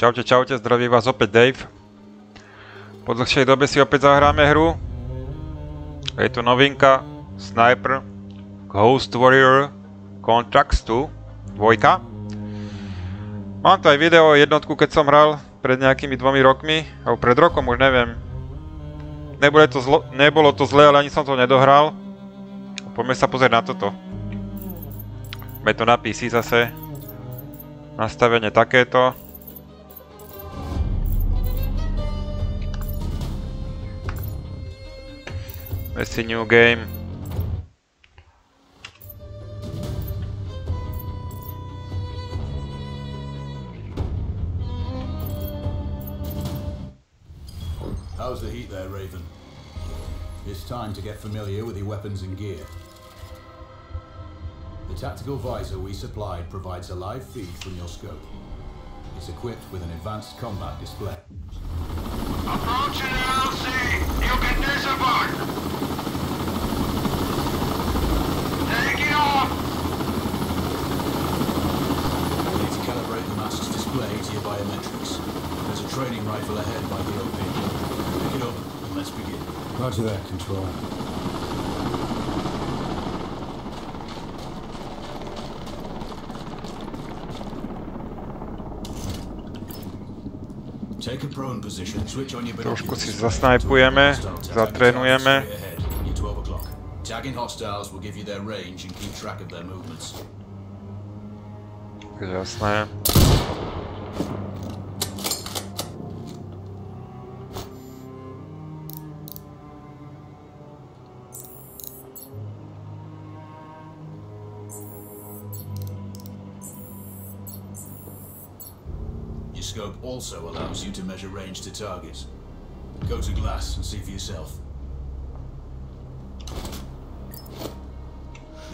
Čaute, čaute, zdraví vás opäť Dave. Po dlhšej dobe si opäť zahráme hru. Je tu novinka, Sniper, Ghost Warrior, Contracts 2, dvojka. Mám tu aj video jednotku, keď som hral pred nejakými dvomi rokmi, alebo pred rokom, už neviem. Nebolo to, zlo, nebolo to zle, ale ani som to nedohral. Poďme sa pozrieť na toto. Máme to na PC zase. Nastavenie takéto. Messi new game. How's the heat there, Raven? It's time to get familiar with your weapons and gear. The tactical visor we supplied provides a live feed from your scope. It's equipped with an advanced combat display. Approaching LZ! You can disembark! Taking off! You need to calibrate the mask's display to your biometrics. There's a training rifle ahead by the OP. Pick it up and let's begin. Roger that, Control. Take a prone position, switch on your Trošku si binoculars. zasnajpujeme, zatrénujeme. Your 12 also allows you to measure range to targets. Go to glass and see for yourself.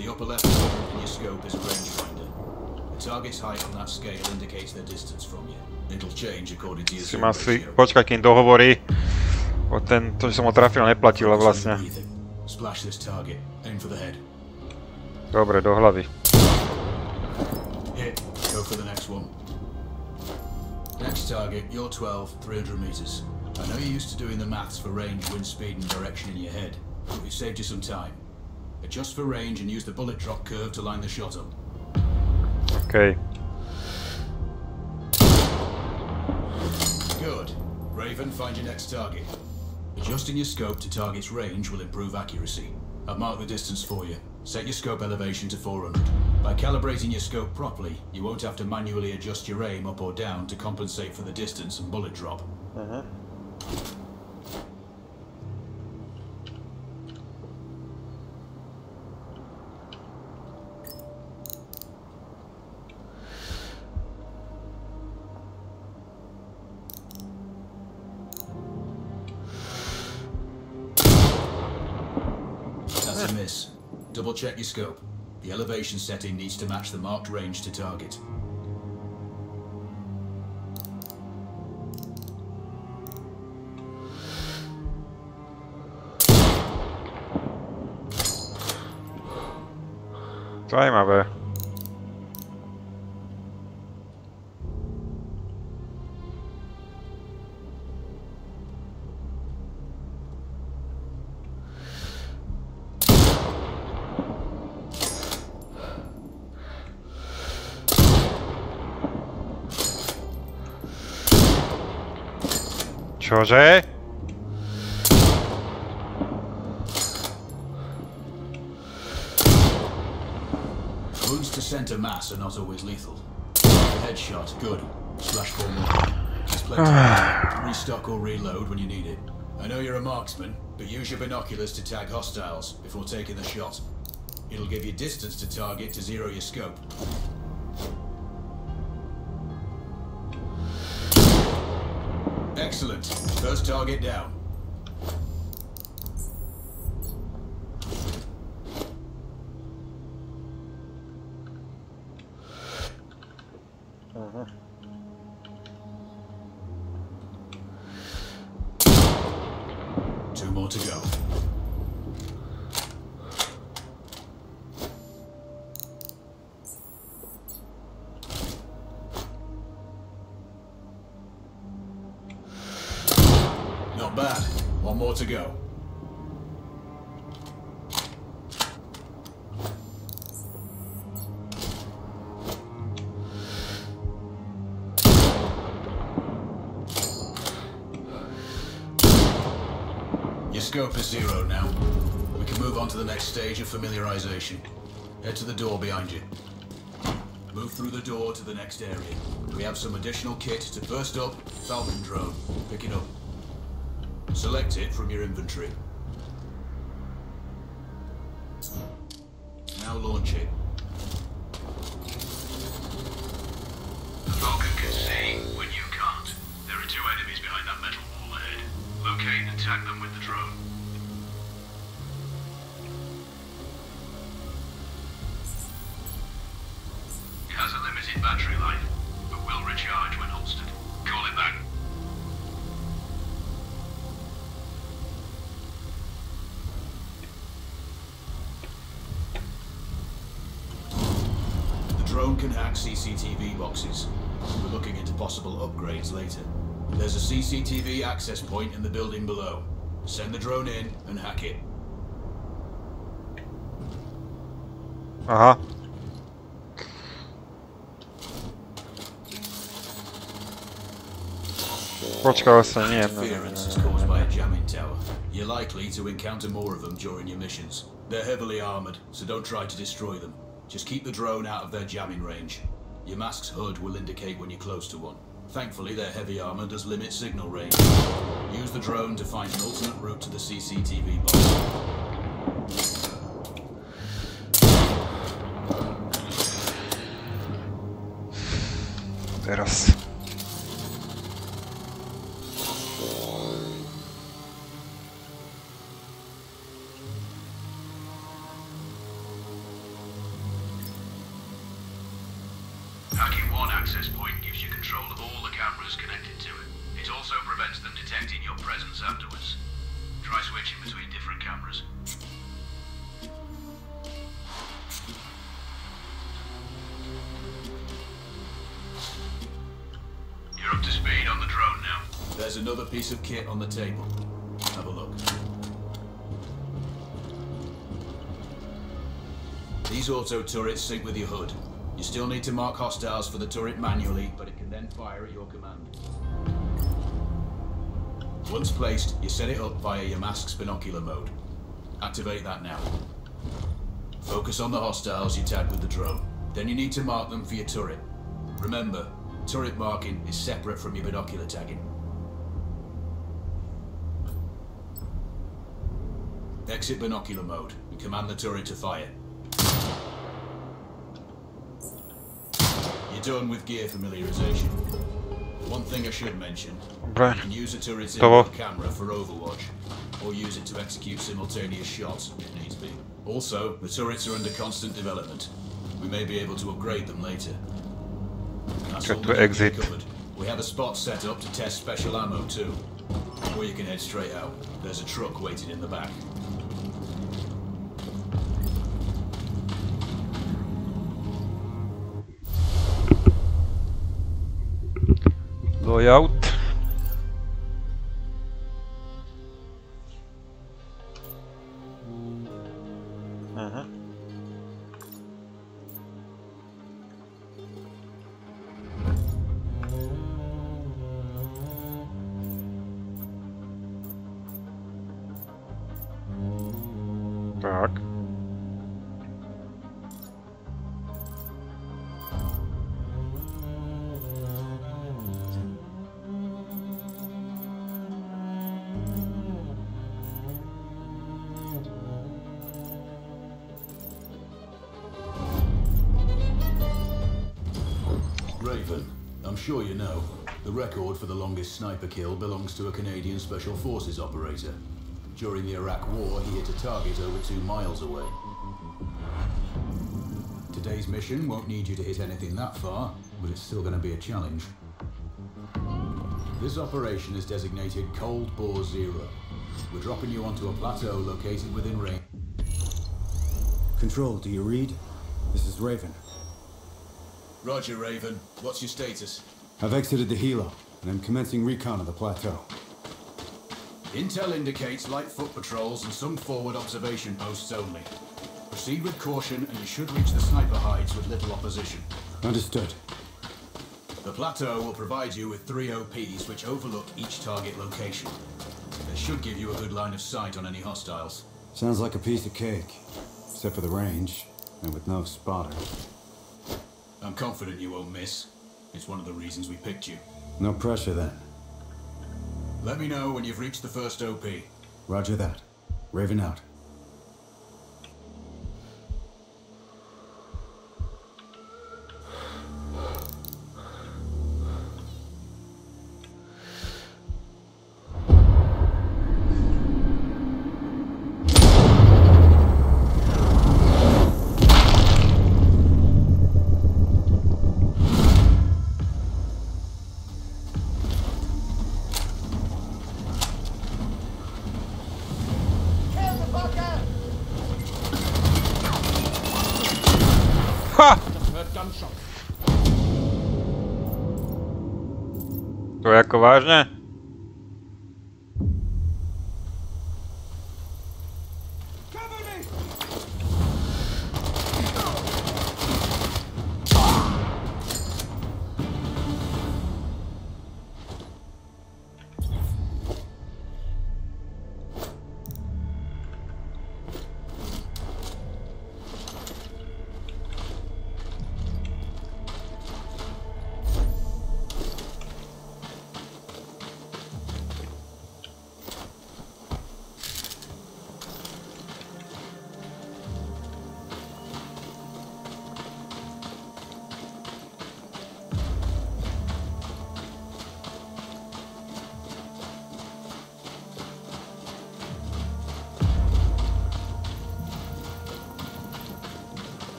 The upper left quadrant in your scope is a rangefinder. The target's height on that scale indicates their distance from you. It'll change according to your Si zoom má si počkať, kým dohovorí. O ten, to, že som ho trafil, neplatilo vlastne. Splash this target. Aim for the head. Dobre, do hlavy. Hit. Go for the next one. Next target, you're 12, 300 meters. I know you're used to doing the maths for range, wind speed, and direction in your head, but we've saved you some time. Adjust for range and use the bullet drop curve to line the shot up. OK. Good. Raven, find your next target. Adjusting your scope to target's range will improve accuracy. I've marked the distance for you. Set your scope elevation to 400. By calibrating your scope properly, you won't have to manually adjust your aim up or down to compensate for the distance and bullet drop. That's check your scope. The elevation setting needs to match the marked range to target. Zajímavé. Čože? Wounds to center mass are not always lethal. Headshot, good. Slash four more. There's plenty of time. Restock or reload when you need it. I know you're a marksman, but use your binoculars to tag hostiles before taking the shot. It'll give you distance to target to zero your scope. Target down. Scope is zero now. We can move on to the next stage of familiarization. Head to the door behind you. Move through the door to the next area. We have some additional kit to first up, Falcon drone. Pick it up. Select it from your inventory. Now launch it. CCTV access point in the building below. Send the drone in and hack it. Sa, nie, no, no, Interference is caused by a jamming tower. You're likely to encounter more of them during your missions. They're heavily armored, so don't try to destroy them. Just keep the drone out of their jamming range. Your mask's HUD will indicate when you're close to one. Thankfully, their heavy armor does limit signal range. Use the drone to find an alternate route to the CCTV box. Kit on the table. Have a look. These auto turrets sync with your HUD. You still need to mark hostiles for the turret manually, but it can then fire at your command. Once placed, you set it up via your mask's binocular mode. Activate that now. Focus on the hostiles you tag with the drone. Then you need to mark them for your turret. Remember, turret marking is separate from your binocular tagging. Exit binocular mode and command the turret to fire. You're done with gear familiarization. One thing I should mention, Dobra. you can use a turret's Gotowo. inbuilt camera for overwatch, or use it to execute simultaneous shots if needs be. Also, the turrets are under constant development. We may be able to upgrade them later. That's Got to exit. covered. We have a spot set up to test special ammo too. Or you can head straight out. There's a truck waiting in the back. Loadout. Mhm. Tak. Raven, record for the longest sniper kill belongs to a Canadian Special Forces operator. During the Iraq War, he hit a target over two miles away. Today's mission won't need you to hit anything that far, but it's still going to be a challenge. This operation is designated Cold Bore Zero. We're dropping you onto a plateau located within range. Control, do you read? This is Raven. Roger, Raven. What's your status? I've exited the helo, and I'm commencing recon of the plateau. Intel indicates light foot patrols and some forward observation posts only. Proceed with caution and you should reach the sniper hides with little opposition. Understood. The plateau will provide you with three OPs which overlook each target location. They should give you a good line of sight on any hostiles. Sounds like a piece of cake. Except for the range, and with no spotter. I'm confident you won't miss. It's one of the reasons we picked you. No pressure then. Let me know when you've reached the first OP. Roger that. Raven out.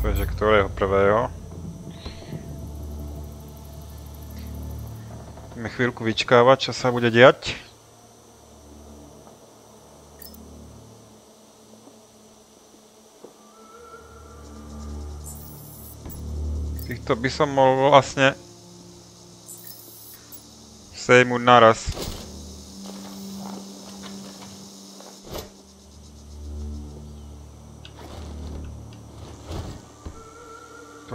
Takže ktorého prvého? Budeme chvíľku vyčkávať, čo sa bude diať. Týchto by som mohol vlastne sejmuť naraz.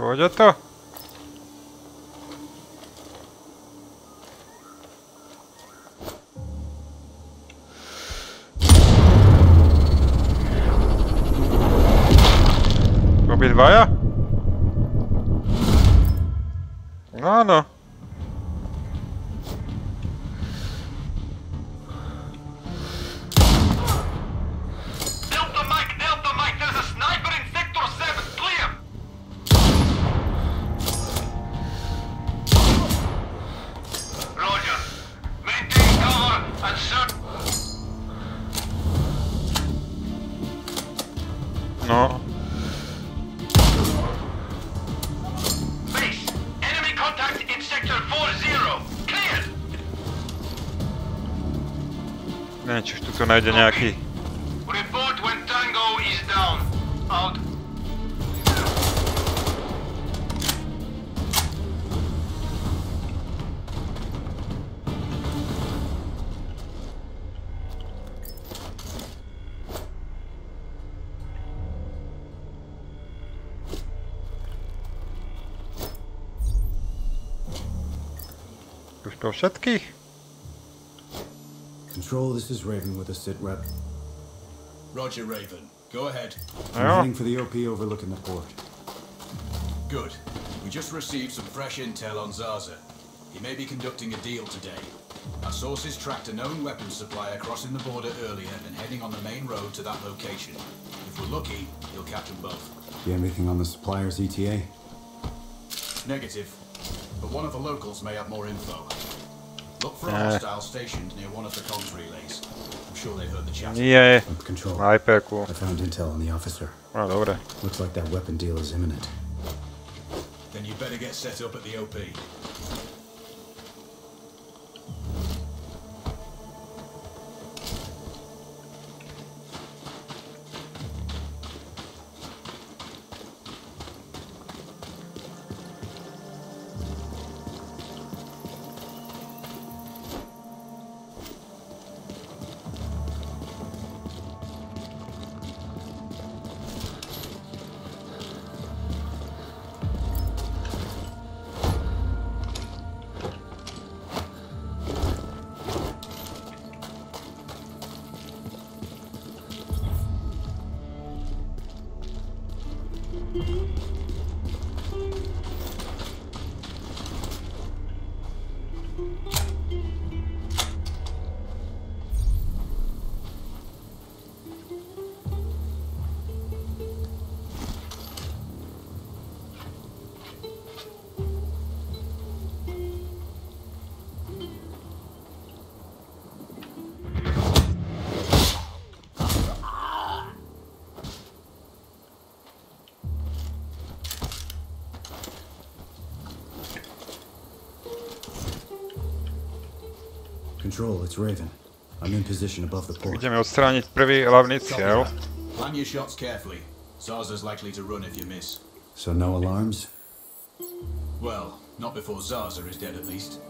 Вроде то. Убить двоя? А ну, ну. Už tu nájde nejaký... Report when Tango is down. Out. Už to všetkých? Control, this is Raven with a sit rep. Roger, Raven. Go ahead. I'm jo. heading for the OP overlooking the port. Good. We just received some fresh intel on Zaza. He may be conducting a deal today. Our sources tracked a known weapons supplier crossing the border earlier and heading on the main road to that location. If we're lucky, he'll capture both. You have anything on the supplier's ETA? Negative. But one of the locals may have more info. Look for a Uh. hostile stationed near one of the comms relays. I'm sure they heard the chat. Nie, With control. hyperku. I found intel on the officer. No dobre. Looks like that weapon deal is imminent. Then you better get set up at the OP. Control, it's Raven. I'm in position above the port. Ideme odstrániť prvý hlavný Copy cieľ. that. Plan your shots carefully. Zaza's likely to run if you miss. So no alarms? Well, not before Zaza is dead at least.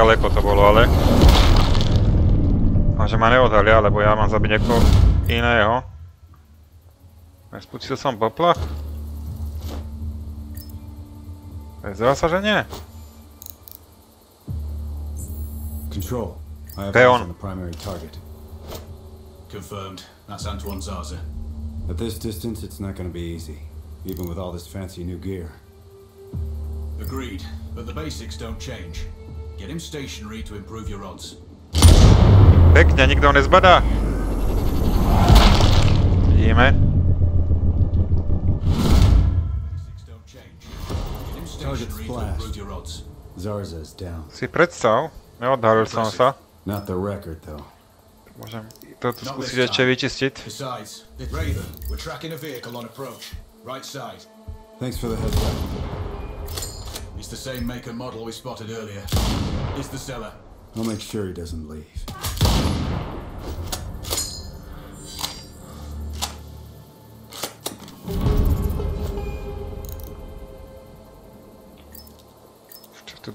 Veľmi ďaleko to bolo, ale... A že ma neodhalia, lebo ja mám zabiť niekoho iného. Spustil som poplach? Zdá sa, že nie. Control. I have Stay on. on the primary target. Confirmed. That's Antoine Zarza. At this distance, it's not gonna be easy. Even with all this fancy new gear. Agreed. But the basics don't change. Get him stationary to improve your odds. Pekne, nikto ho nezbadá. Vidíme. Basics don't change. Get stationary to flashed. improve your odds. Zarza's down. Si predstav, neodhalil som sa. Not the record, though. Môžem to tu skúsiť ešte vyčistiť. Raven. We're tracking a vehicle on approach. Right side. Thanks for the heads up. It's the same make and model we spotted earlier. It's the seller. I'll make sure he doesn't leave. Ešte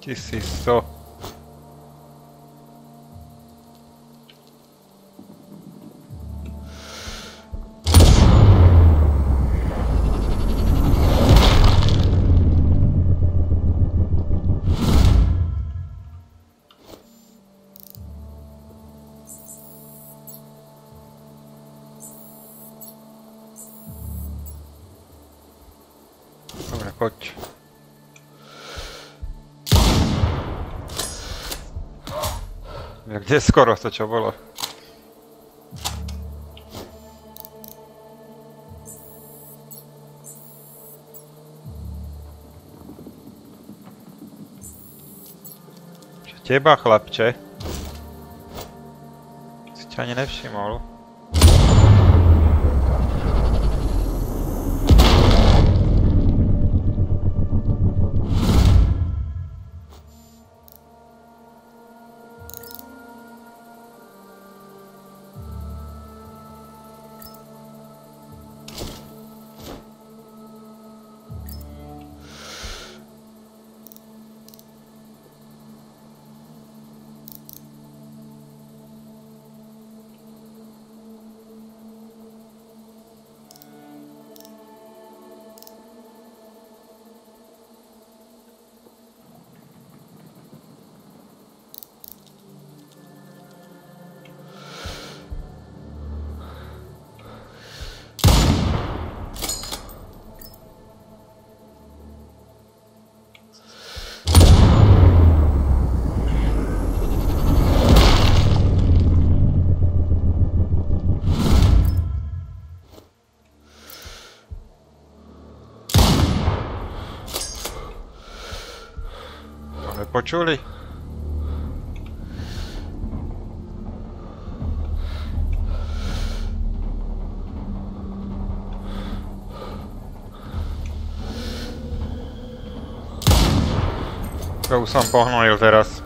Que se só. Ja, kde skoro to čo bolo? Čo teba, chlapče? Si ťa ani nevšimol. To už som pohnojil teraz.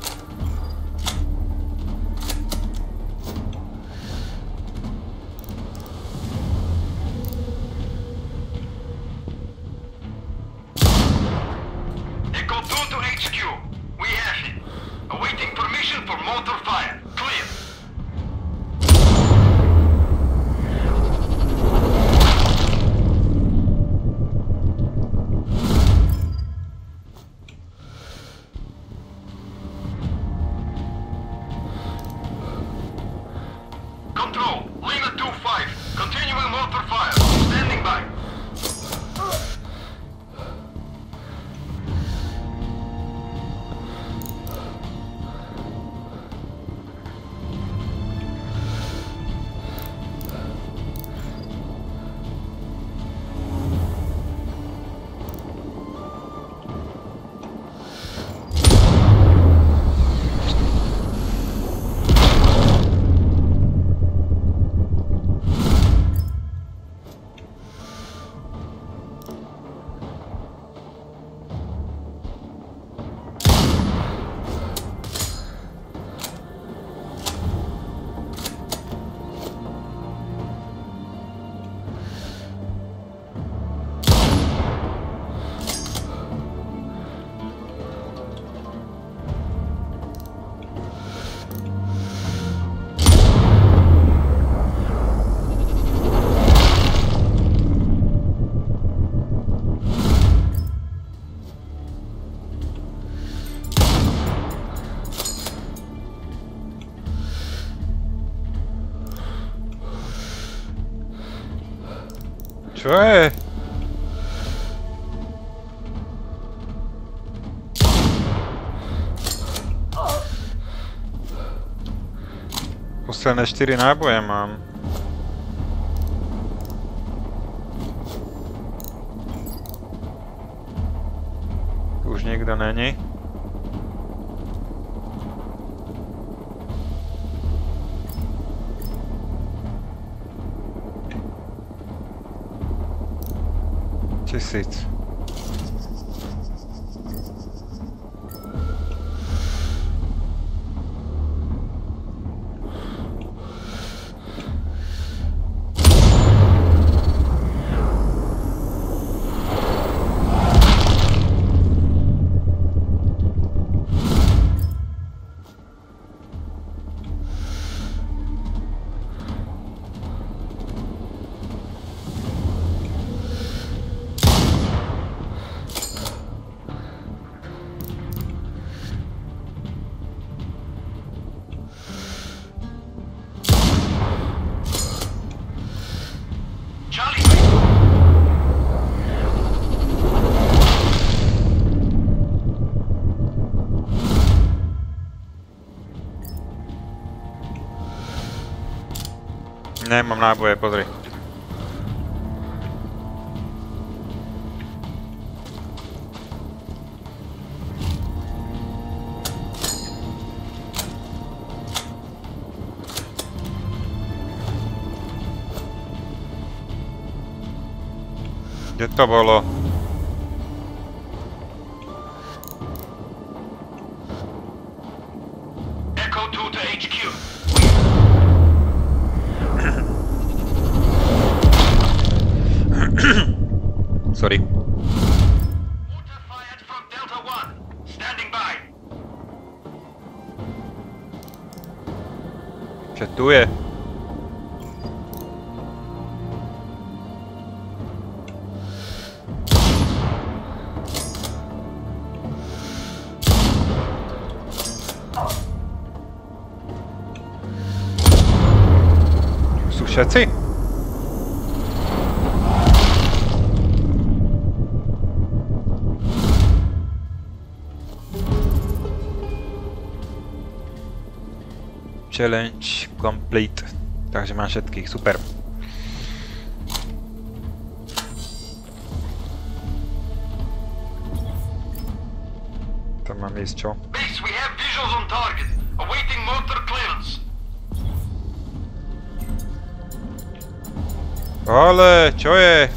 Čo je? Posledné 4 náboje mám. Už nikto není. Perfeito. Náboje, pozri. Kde to bolo? atakuje. Sąsiadcy? Complete. Takže mám všetkých, super. Tam mám ísť čo? Base, we have visuals on target. Awaiting mortar clearance. Ale, čo je?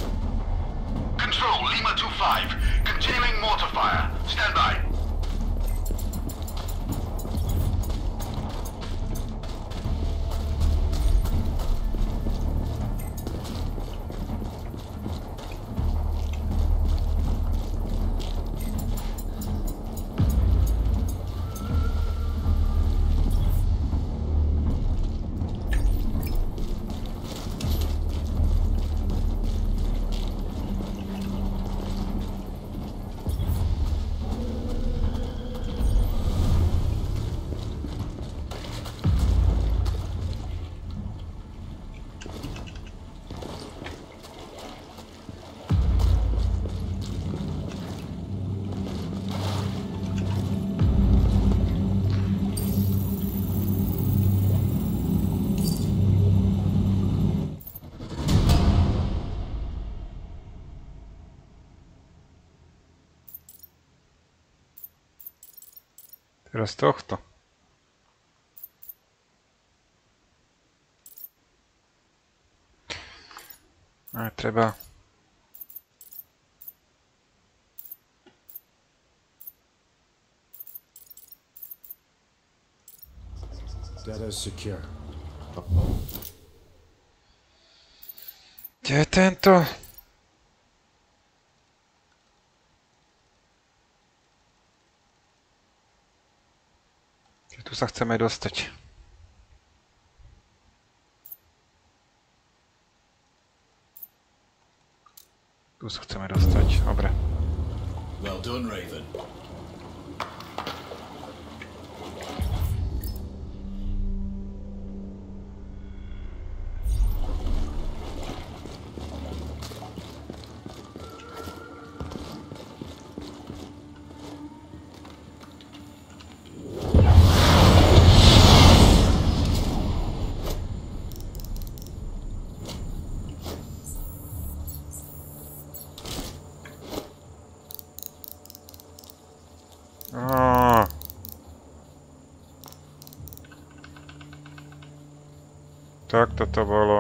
Teraz tohto. A treba... Data is secure. Kde je tento? Sa chceme dostať. Tu sa chceme dostať, dobre. Well done, Raven. fektetve bele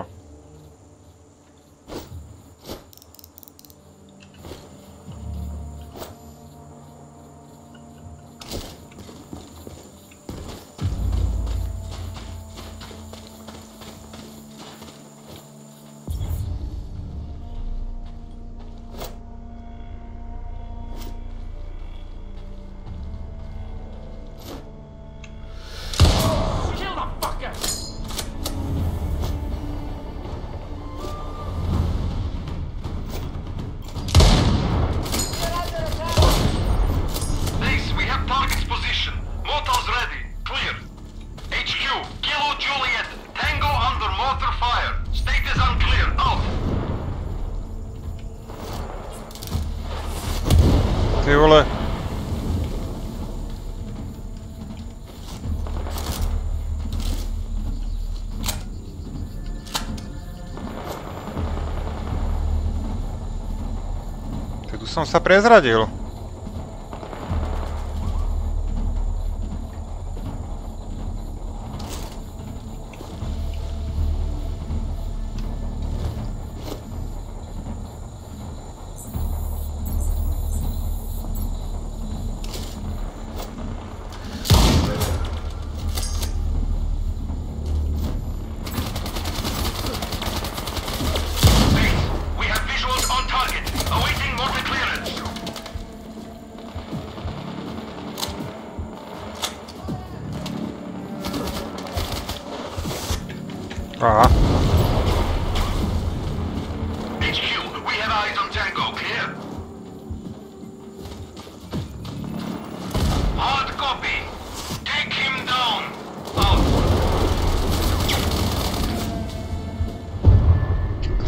som sa prezradil.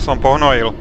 on no ilman.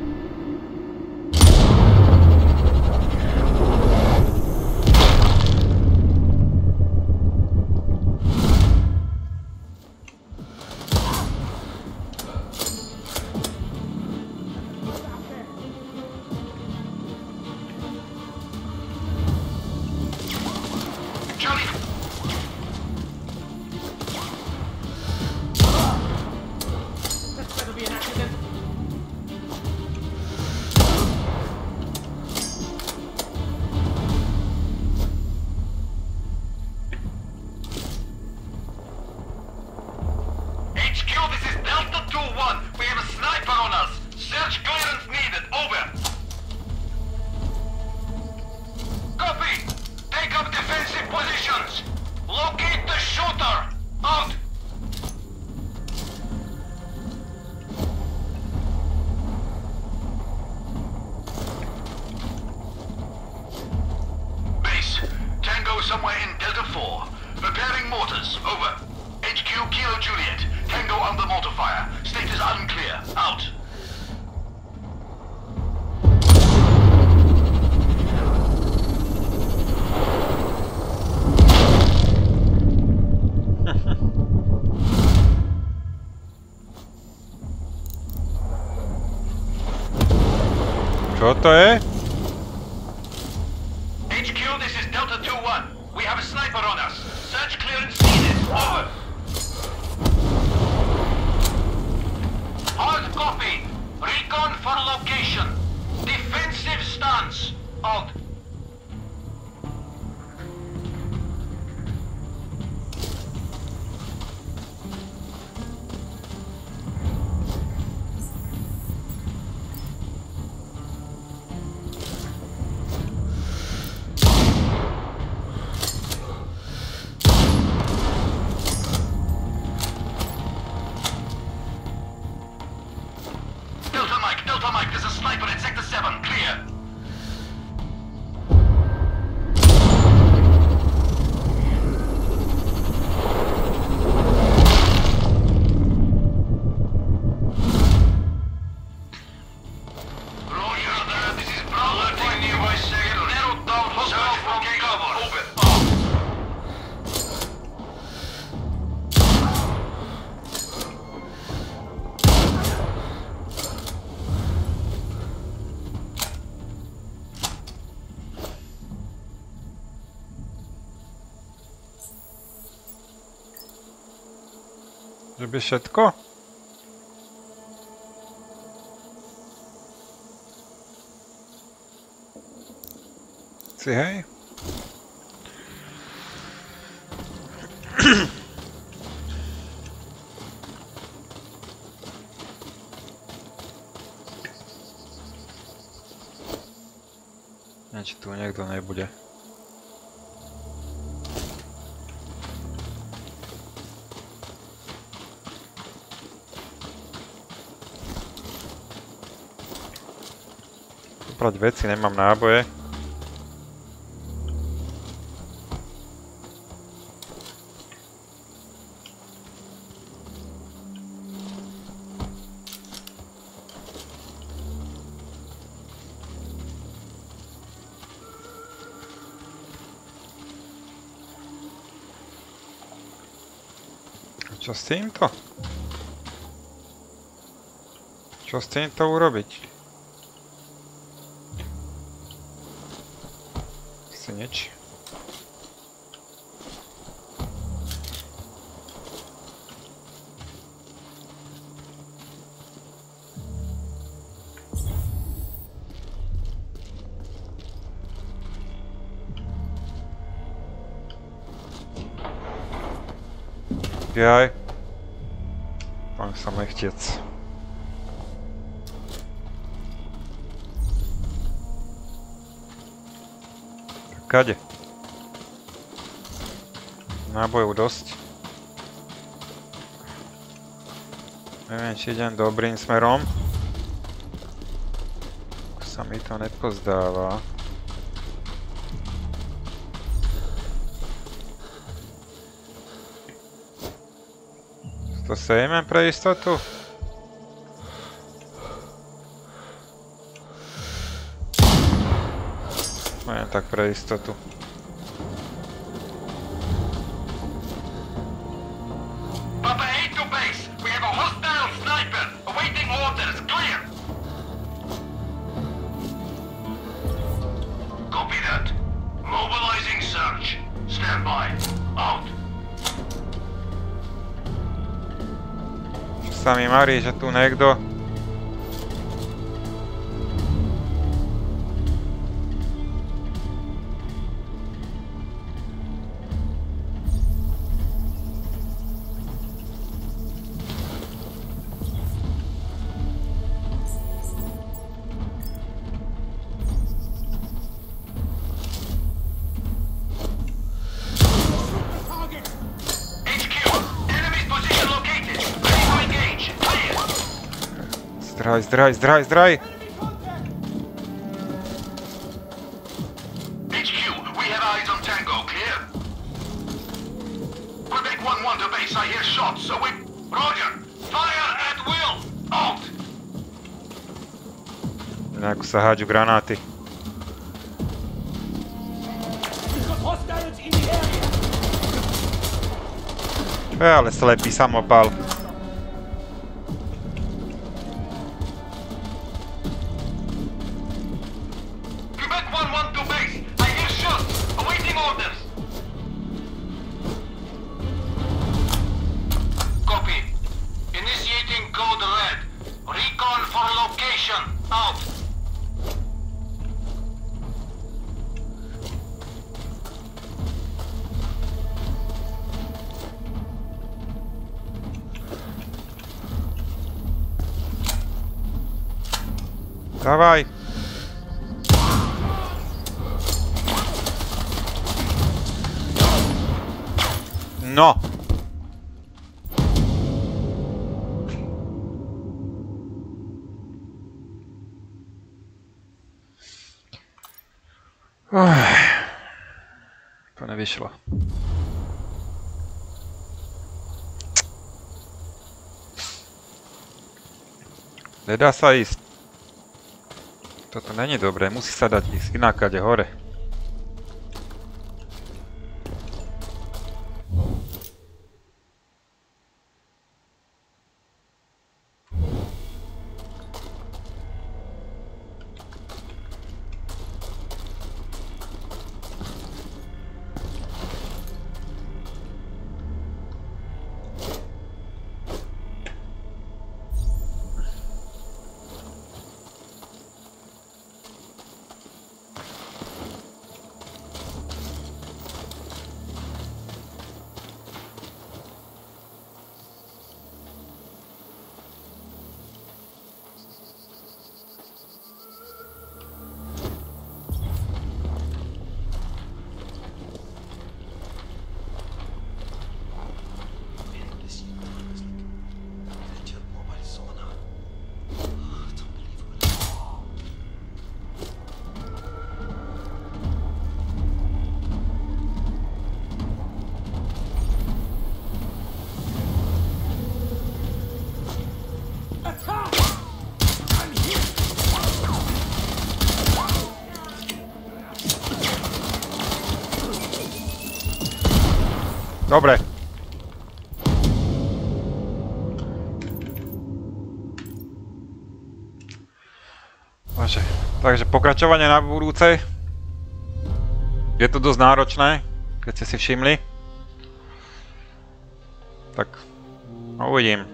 Zrobię siatko? Cyhej. Ja tu niech do. rozprať veci, nemám náboje. Čo s týmto? Čo s týmto urobiť? Jaj. Pán sa nechtec. Kade? Nábojov dosť. Neviem, či idem dobrým smerom. Sa mi to nepozdáva. To Dostajemy preistotów. Mają tak preistotu. Sa mi marí, že tu niekto... Zdraj, zdraj, zdraj, zdraj! Neko sa hađu granati. E, ale slepý samopal. To nevyšlo. Nedá sa ísť. Toto není dobré, musí sa dať ísť inákade hore. Dobre. Bože. Takže pokračovanie na budúce. Je to dosť náročné, keď ste si všimli. Tak, uvidím.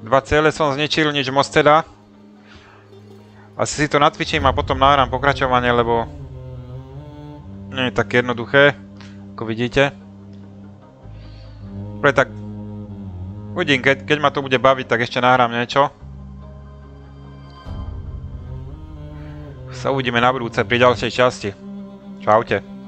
Dva ciele som zničil, nič moc teda. Asi si to natvičím a potom nahrám pokračovanie, lebo nie je také jednoduché, ako vidíte. Pre tak uvidím, keď, keď ma to bude baviť, tak ešte nahrám niečo. Sa uvidíme na budúce pri ďalšej časti. Čaute.